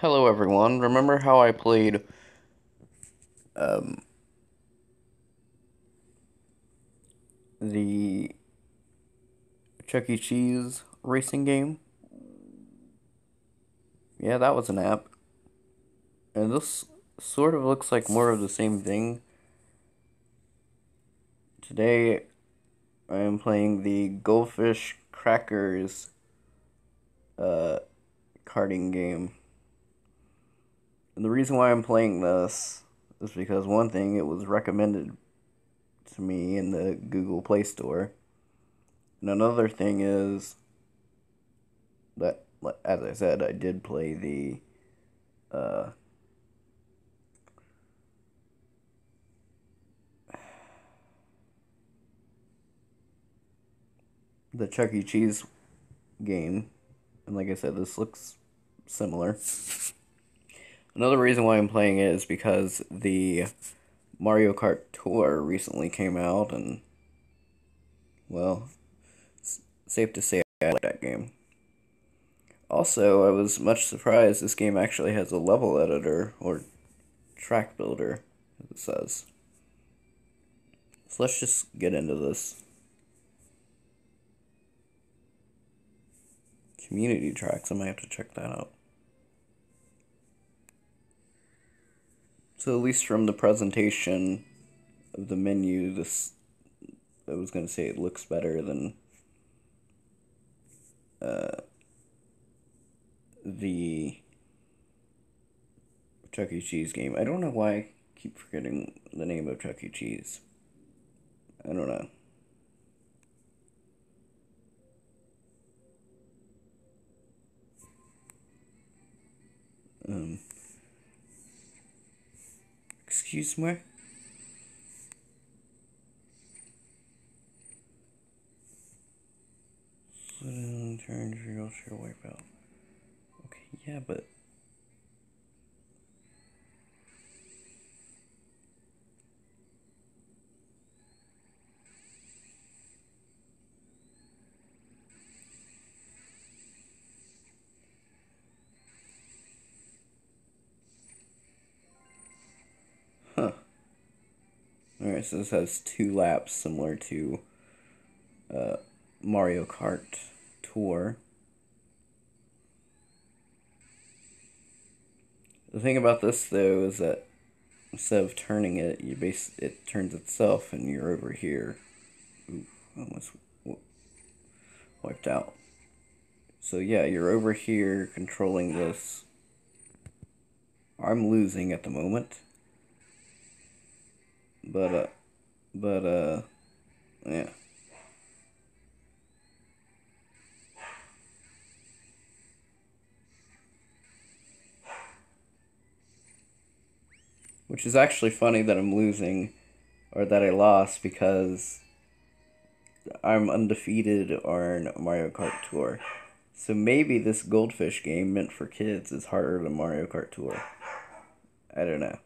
Hello everyone. Remember how I played um the Chuck E. Cheese racing game? Yeah, that was an app. And this sort of looks like more of the same thing. Today I am playing the Goldfish Crackers uh karting game. And the reason why I'm playing this is because one thing, it was recommended to me in the Google Play Store. And another thing is that, as I said, I did play the uh, the Chuck E. Cheese game. And like I said, this looks similar. Another reason why I'm playing it is because the Mario Kart Tour recently came out, and, well, safe to say I like that game. Also, I was much surprised this game actually has a level editor, or track builder, as it says. So let's just get into this. Community tracks, I might have to check that out. So at least from the presentation of the menu, this I was gonna say it looks better than uh, the Chuck E. Cheese game. I don't know why I keep forgetting the name of Chuck E. Cheese. I don't know. Um. Excuse me? Turn your share wipeout. Okay, yeah, but Alright, so this has two laps similar to uh, Mario Kart Tour. The thing about this though is that instead of turning it, you base it turns itself and you're over here. Ooh, almost wiped out. So yeah, you're over here controlling this. I'm losing at the moment. But, uh, but, uh, yeah. Which is actually funny that I'm losing, or that I lost, because I'm undefeated on Mario Kart Tour. So maybe this goldfish game meant for kids is harder than Mario Kart Tour. I don't know.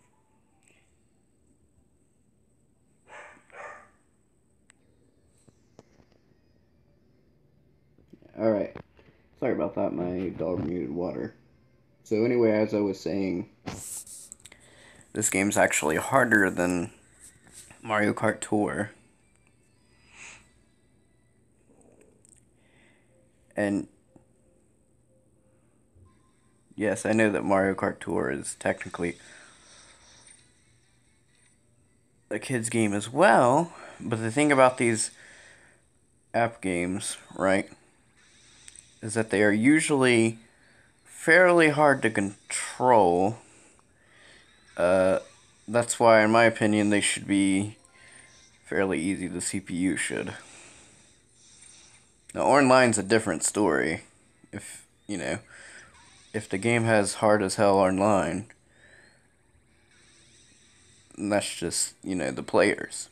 Alright. Sorry about that, my dog muted water. So anyway, as I was saying, this game's actually harder than Mario Kart Tour. And yes, I know that Mario Kart Tour is technically a kid's game as well, but the thing about these app games, right? Is that they are usually fairly hard to control. Uh, that's why, in my opinion, they should be fairly easy. The CPU should. Now, online's a different story. If, you know, if the game has hard as hell online, that's just, you know, the players.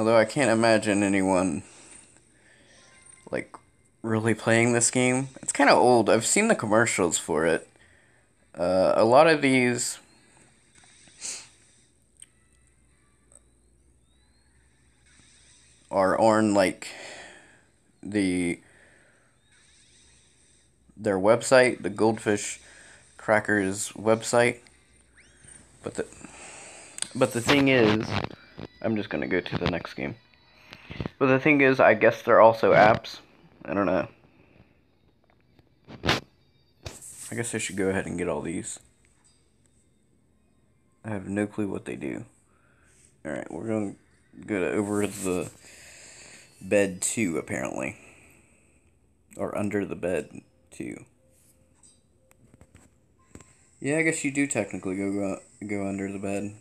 Although I can't imagine anyone like really playing this game. It's kind of old. I've seen the commercials for it. Uh, a lot of these are on like the their website, the Goldfish Crackers website. But the but the thing is, I'm just gonna go to the next game. But the thing is, I guess they're also apps. I don't know. I guess I should go ahead and get all these. I have no clue what they do. Alright, we're going to go to over the bed too, apparently. Or under the bed too. Yeah, I guess you do technically go go, go under the bed.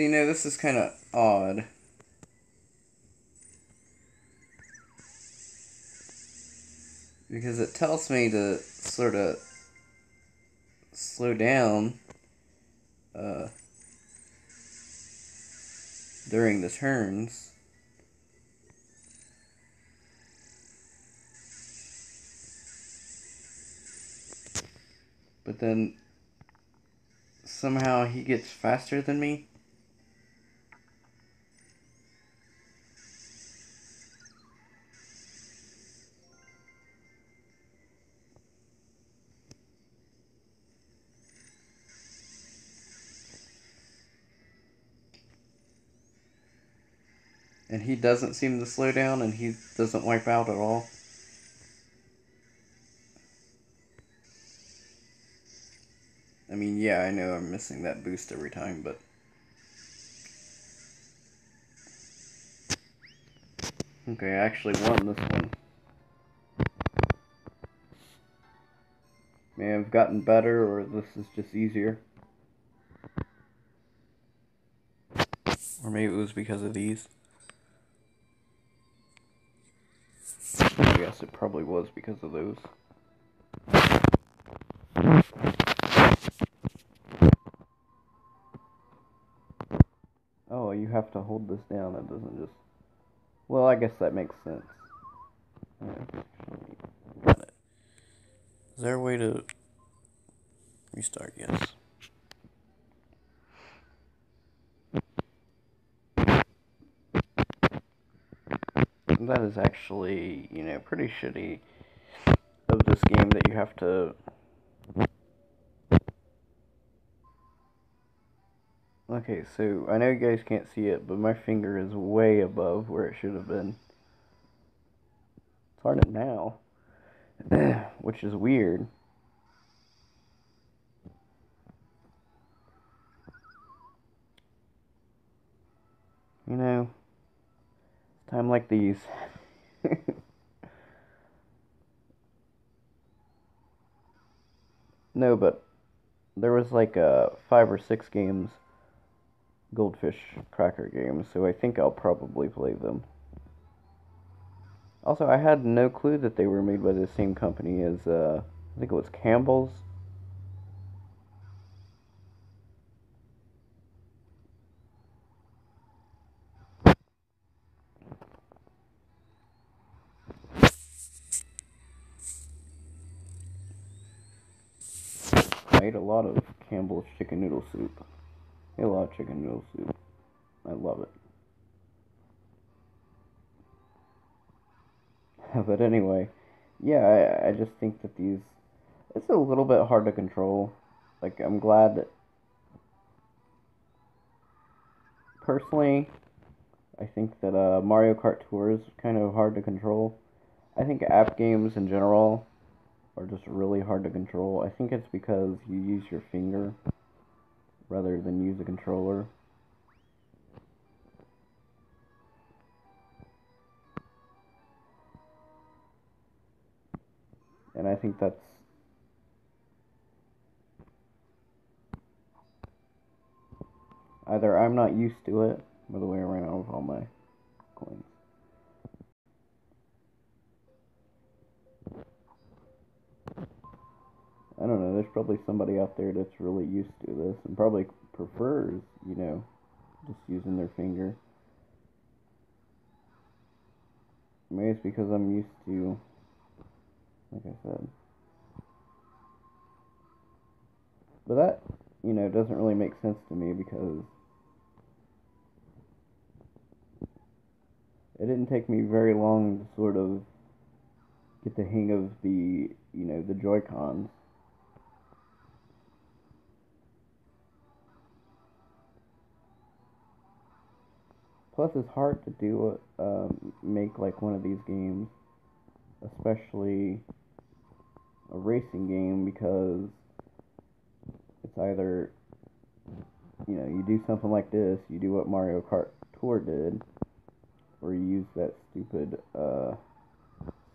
So, you know, this is kind of odd. Because it tells me to sort of slow down uh, during the turns. But then somehow he gets faster than me. He doesn't seem to slow down and he doesn't wipe out at all. I mean, yeah, I know I'm missing that boost every time, but... Okay, I actually won this one. May have gotten better, or this is just easier. Or maybe it was because of these. Guess it probably was because of those. Oh, you have to hold this down. It doesn't just... Well, I guess that makes sense. Is there a way to restart? Yes. That is actually, you know, pretty shitty of this game that you have to... Okay, so I know you guys can't see it, but my finger is way above where it should have been. It's harder now, which is weird. You know, Time like these. no, but there was like uh, five or six games, Goldfish Cracker games, so I think I'll probably play them. Also, I had no clue that they were made by the same company as, uh, I think it was Campbell's. Lot of Campbell's chicken noodle soup. A lot of chicken noodle soup. I love it. but anyway, yeah, I, I just think that these, it's a little bit hard to control. Like, I'm glad that, personally, I think that uh, Mario Kart Tour is kind of hard to control. I think app games in general are just really hard to control. I think it's because you use your finger rather than use a controller. And I think that's either I'm not used to it, by the way I ran out of all my coins. I don't know, there's probably somebody out there that's really used to this and probably prefers, you know, just using their finger. Maybe it's because I'm used to, like I said, But that, you know, doesn't really make sense to me because it didn't take me very long to sort of get the hang of the, you know, the Joy-Cons. Plus, it's hard to do um, make like one of these games, especially a racing game, because it's either you know you do something like this, you do what Mario Kart Tour did, or you use that stupid uh,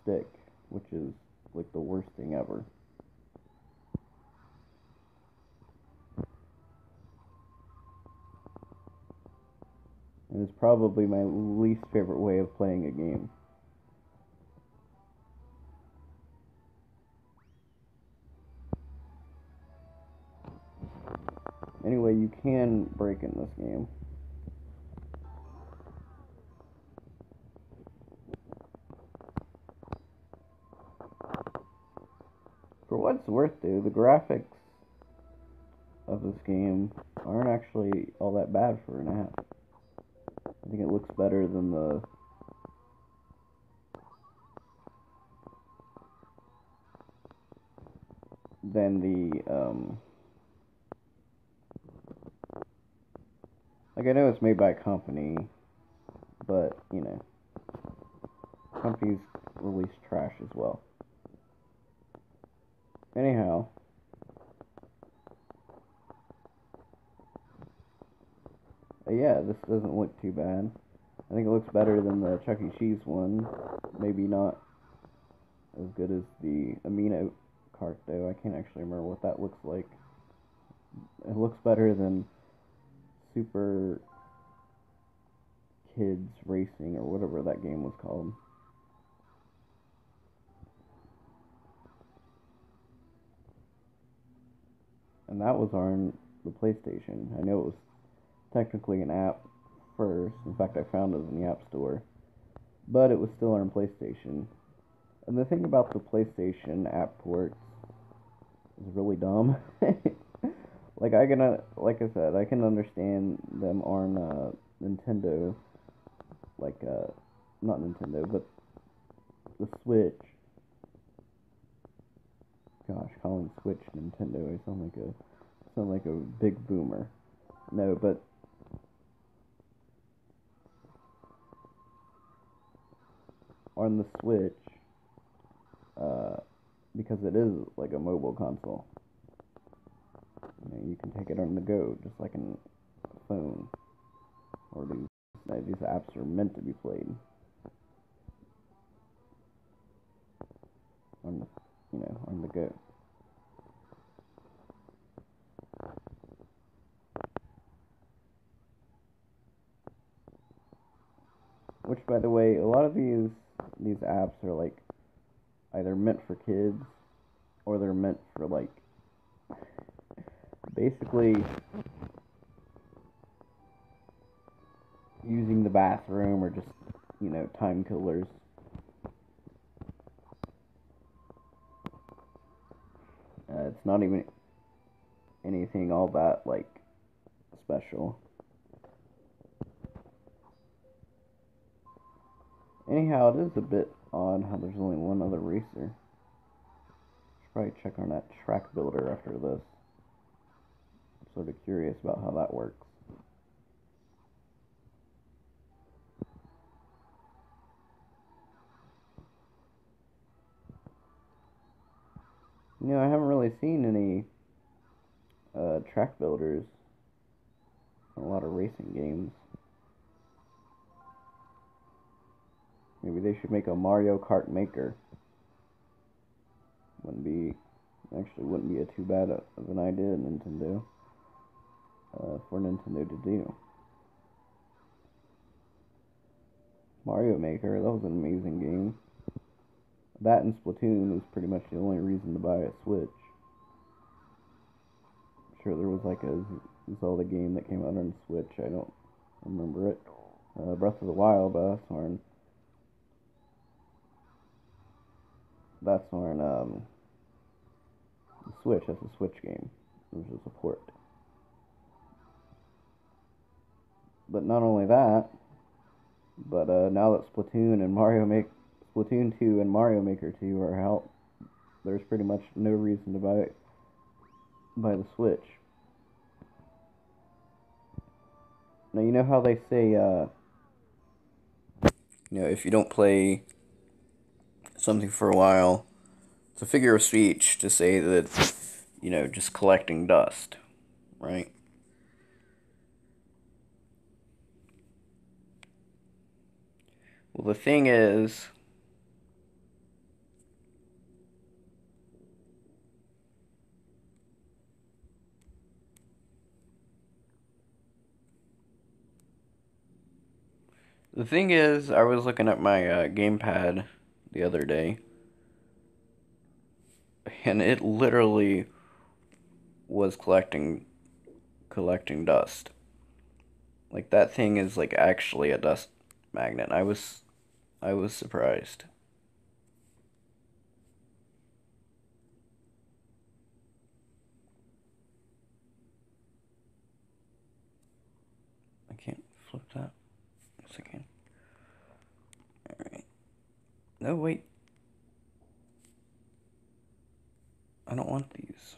stick, which is like the worst thing ever. And it's probably my least favorite way of playing a game. Anyway, you can break in this game. For what it's worth, dude, the graphics of this game aren't actually all that bad for an app. I think it looks better than the than the um like I know it's made by a company, but you know companies release trash as well. Anyhow, Uh, yeah, this doesn't look too bad. I think it looks better than the Chuck E. Cheese one. Maybe not as good as the Amino cart, though. I can't actually remember what that looks like. It looks better than Super Kids Racing or whatever that game was called. And that was on the PlayStation. I know it was technically an app first. In fact, I found it in the App Store. But it was still on PlayStation. And the thing about the PlayStation app ports is really dumb. like I can, uh, like I said, I can understand them on uh, Nintendo, like uh, not Nintendo, but the Switch. Gosh, calling Switch Nintendo, I sound like a sound like a big boomer. No, but on the Switch, uh, because it is like a mobile console. You know, you can take it on the go, just like a phone. Or these these apps are meant to be played on the, you know, on the go. Which, by the way, a lot of these these apps are like either meant for kids or they're meant for like basically using the bathroom or just you know time killers. Uh, it's not even anything all that like special Anyhow, it is a bit odd how there's only one other racer. Should probably check on that track builder after this. I'm sort of curious about how that works. You know, I haven't really seen any uh, track builders in a lot of racing games. Maybe they should make a Mario Kart Maker. Wouldn't be, actually wouldn't be a too bad of an idea, Nintendo, uh, for Nintendo to do. Mario Maker, that was an amazing game. That and Splatoon was pretty much the only reason to buy a Switch. I'm sure there was like a Zelda game that came out on Switch, I don't remember it. Uh, Breath of the Wild, but that's that's on um, Switch. That's a Switch game. There's a support. But not only that, but uh, now that Splatoon and Mario make Splatoon 2 and Mario Maker 2 are out, there's pretty much no reason to buy buy the Switch. Now you know how they say uh, you know if you don't play something for a while, it's a figure of speech to say that you know just collecting dust, right? Well, the thing is, the thing is, I was looking at my uh, gamepad the other day, and it literally was collecting collecting dust. Like that thing is like actually a dust magnet. I was I was surprised. I can't flip that. Yes, I can. Alright. No, wait. I don't want these.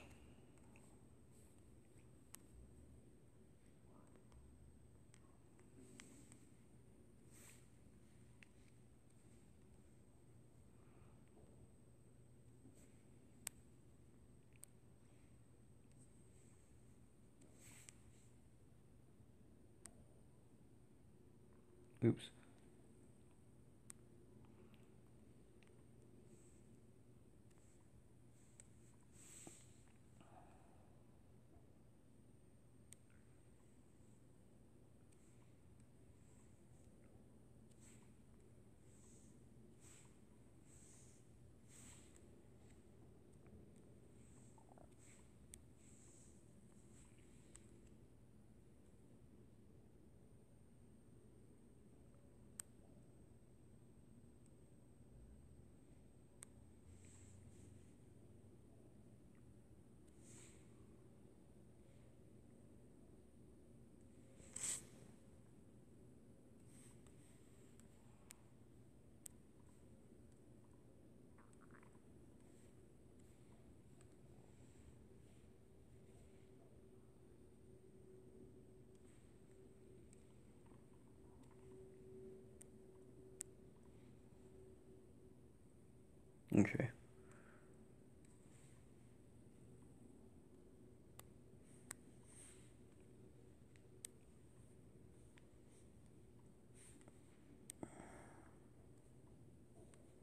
Oops. Okay.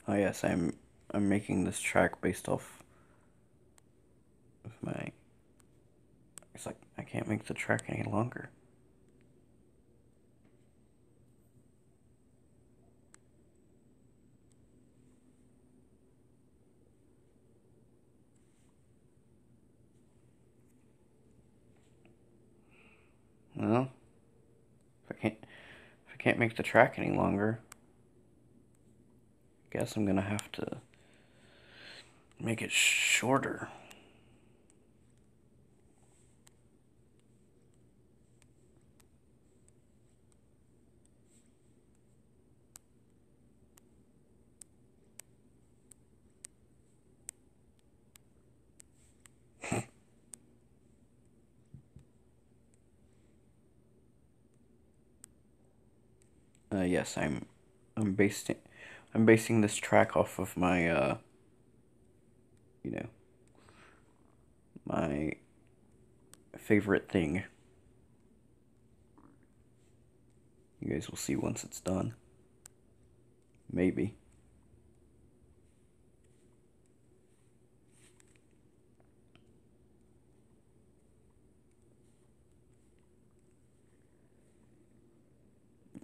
Oh yes, I'm I'm making this track based off of my it's like I can't make the track any longer. Well, if I can't if I can't make the track any longer, I guess I'm gonna have to make it shorter. Uh, yes, I'm I'm basing I'm basing this track off of my uh you know my favorite thing. You guys will see once it's done. Maybe.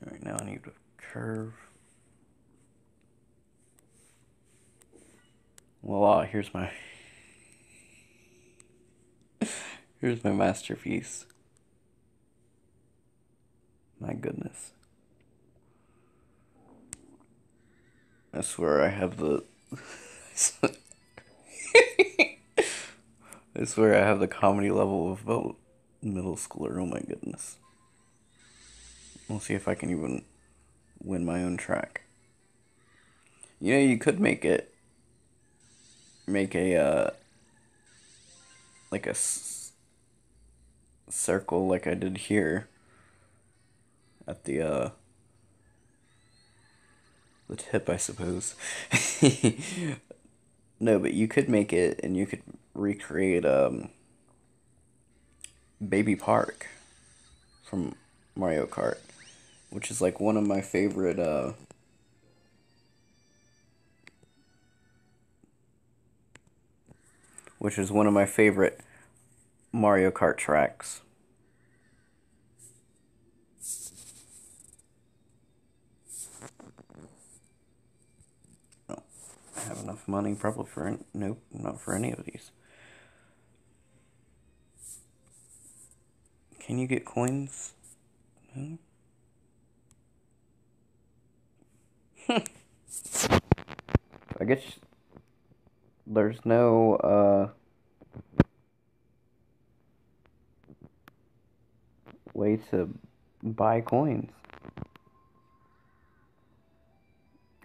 Alright, now I need a curve. Voila, here's my here's my masterpiece. My goodness. I swear I have the I swear I have the comedy level of a middle schooler. Oh my goodness. We'll see if I can even win my own track. You know, you could make it make a uh like a circle like I did here at the uh the tip, I suppose. no, but you could make it and you could recreate um Baby Park from Mario Kart, which is like one of my favorite uh which is one of my favorite Mario Kart tracks. Oh, I have enough money probably for nope, not for any of these. Can you get coins? No? I guess there's no uh way to buy coins.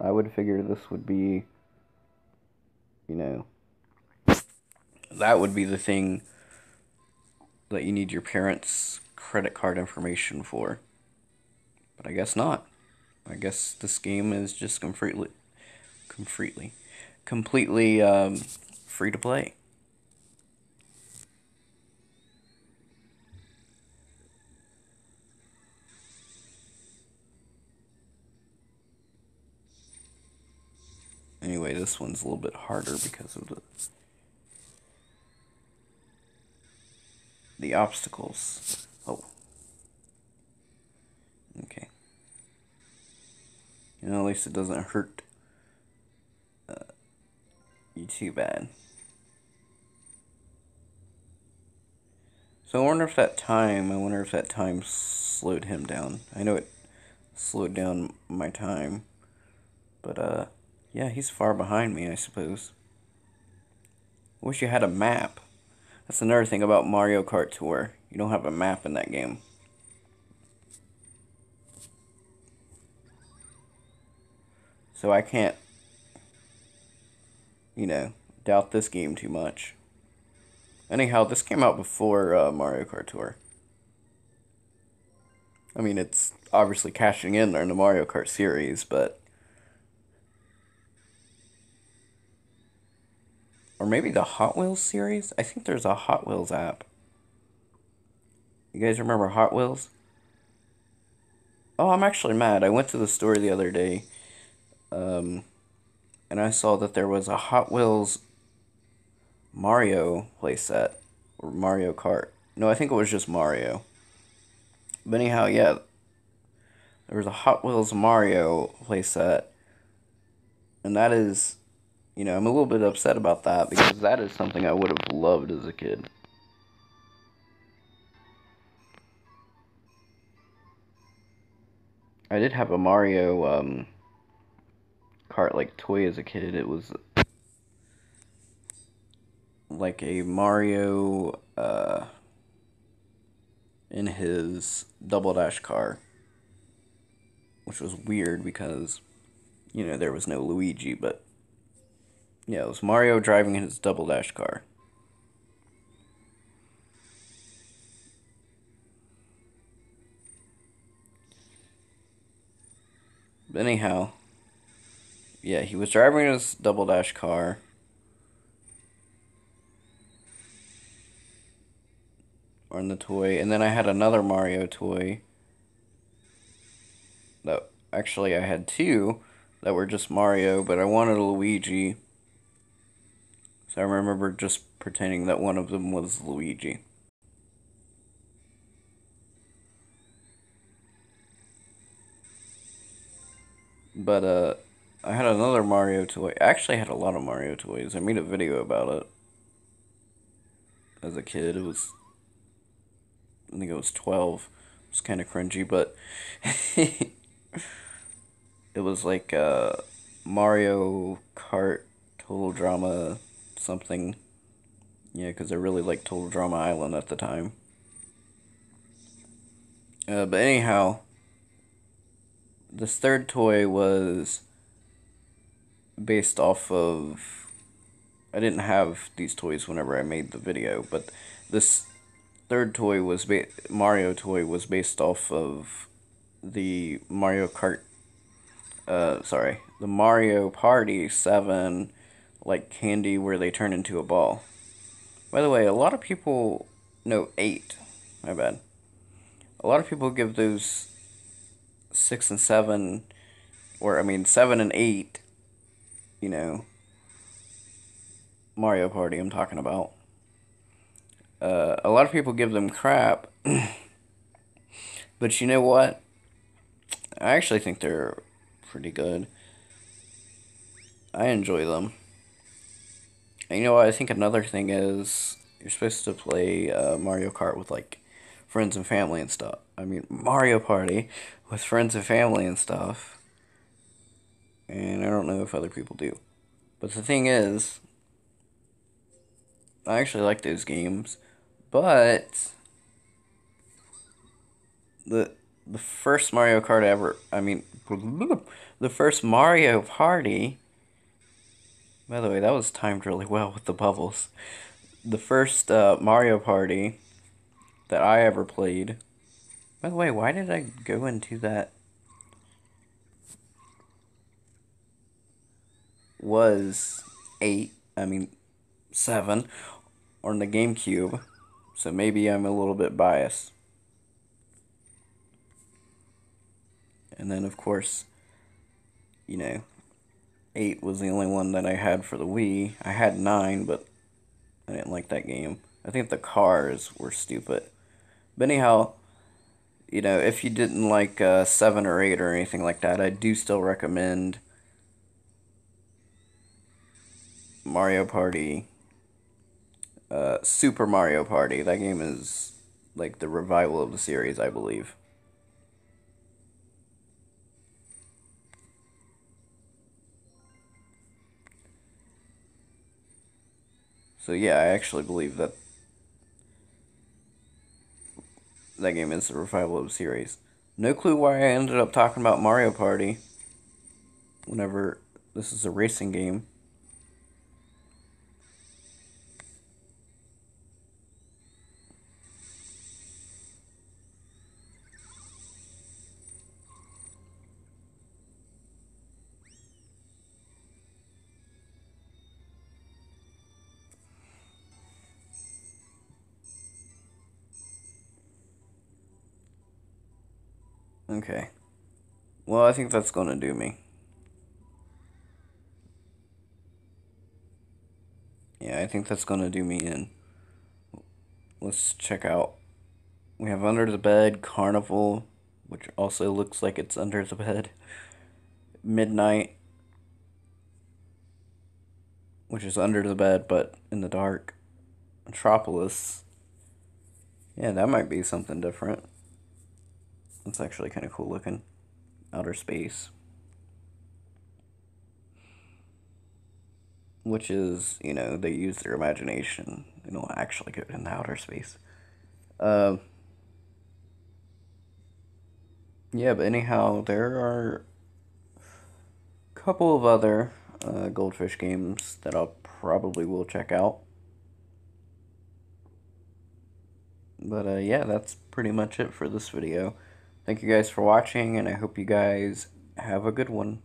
I would figure this would be you know that would be the thing that you need your parents' credit card information for. But I guess not. I guess this game is just completely, completely, completely um, free to play. Anyway, this one's a little bit harder because of the the obstacles. Oh. Okay. You know, at least it doesn't hurt uh, you too bad. So I wonder if that time, I wonder if that time slowed him down. I know it slowed down my time. But, uh, yeah, he's far behind me, I suppose. Wish you had a map. That's another thing about Mario Kart Tour. You don't have a map in that game. So I can't, you know, doubt this game too much. Anyhow, this came out before uh, Mario Kart Tour. I mean, it's obviously cashing in in the Mario Kart series, but or maybe the Hot Wheels series. I think there's a Hot Wheels app. You guys remember Hot Wheels? Oh, I'm actually mad. I went to the store the other day, um, and I saw that there was a Hot Wheels Mario playset or Mario Kart. No, I think it was just Mario. But anyhow, yeah, there was a Hot Wheels Mario playset, and that is you know, I'm a little bit upset about that because that is something I would have loved as a kid. I did have a Mario um, Kart like toy as a kid. It was like a Mario uh, in his double dash car, which was weird because you know there was no Luigi, but yeah, it was Mario driving in his double dash car. But anyhow, yeah, he was driving his double dash car. On the toy, and then I had another Mario toy. That actually I had two that were just Mario, but I wanted a Luigi. So I remember just pretending that one of them was Luigi. But, uh, I had another Mario toy. I actually had a lot of Mario toys. I made a video about it. As a kid, it was. I think it was 12. It was kind of cringy, but. it was like, uh, Mario Kart Total Drama something. Yeah, because I really liked Total Drama Island at the time. Uh, but anyhow, this third toy was based off of. I didn't have these toys whenever I made the video, but this third toy was ba- Mario toy was based off of the Mario Kart. Uh, sorry, the Mario Party Seven, like candy where they turn into a ball. By the way, a lot of people no eight. My bad. A lot of people give those six and seven, or I mean seven and eight. You know, Mario Party. I'm talking about. Uh, a lot of people give them crap, but you know what? I actually think they're pretty good. I enjoy them. And you know what? I think another thing is you're supposed to play uh, Mario Kart with like friends and family and stuff. I mean, Mario Party with friends and family and stuff. And I don't know if other people do. But the thing is, I actually like those games, but the the first Mario Kart ever, I mean, the first Mario Party. By the way, that was timed really well with the bubbles. The first uh, Mario Party that I ever played. By the way, why did I go into that? Was eight, I mean, seven, on the GameCube. So maybe I'm a little bit biased. And then, of course, you know, 8 was the only one that I had for the Wii. I had 9, but I didn't like that game. I think the cars were stupid. But anyhow, you know, if you didn't like uh, 7 or 8 or anything like that, I do still recommend Mario Party. Uh, Super Mario Party. That game is like the revival of the series, I believe. So yeah, I actually believe that that game is the revival of the series. No clue why I ended up talking about Mario Party whenever this is a racing game. Okay. Well, I think that's to do me. Yeah, I think that's to do me in. Let's check out. We have Under the Bed, Carnival, which also looks like it's under the bed. Midnight, which is under the bed but in the dark. Metropolis. Yeah, that might be something different. It's actually kind of cool looking. Outer space. Which is, you know, they use their imagination. They don't actually go into outer space. Uh, yeah, but anyhow, there are a couple of other uh, Goldfish games that I'll probably will check out. But uh, yeah, that's pretty much it for this video. Thank you guys for watching, and I hope you guys have a good one.